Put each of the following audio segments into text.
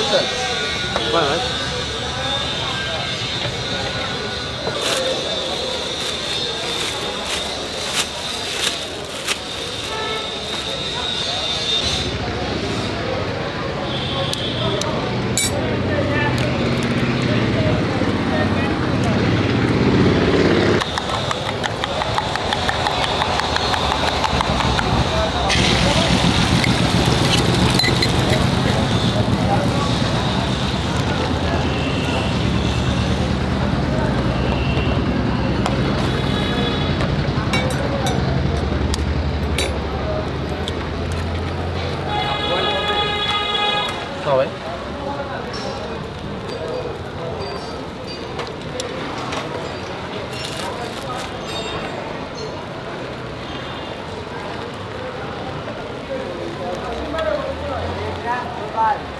100%. five.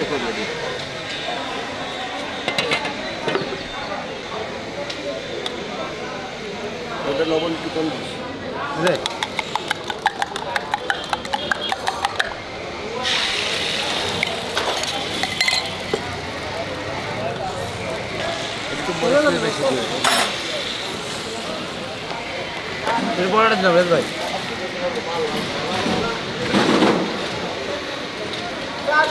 একটা ওটা লবণ একটু কম এরপর একটা आज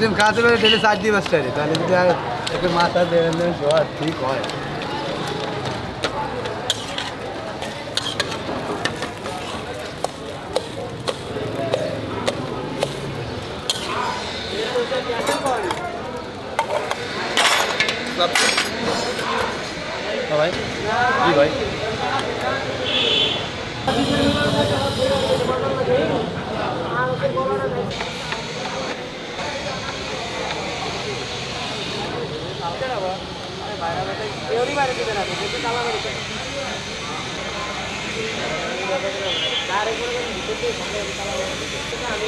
दिन खाते रहे पहले सात दिवस चले रहे तो यार तो माता देवे जो बहुत ठीक हो Thank you. ভাই? কি ভাই? আমি